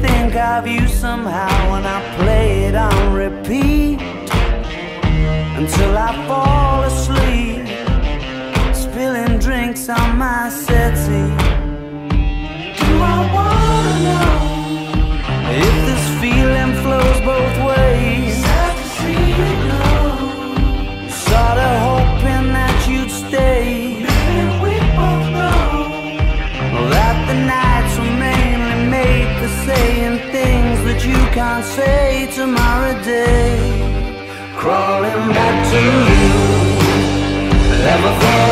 think of you somehow when I play it on repeat until I fall can't say tomorrow day. Crawling back to you. Never thought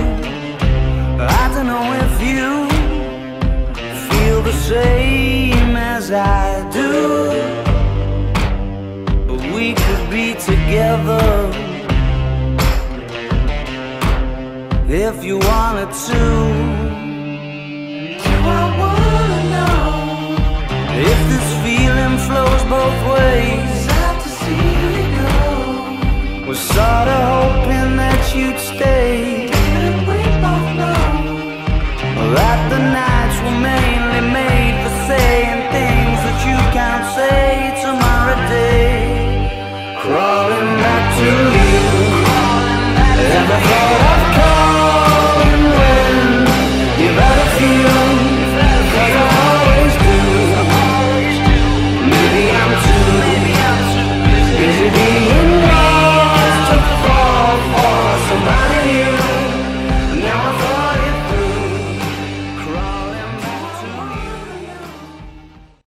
Together if you wanted to. Do I wanna know if this feeling flows both ways? Sad to see you go. Was sorta hoping that you'd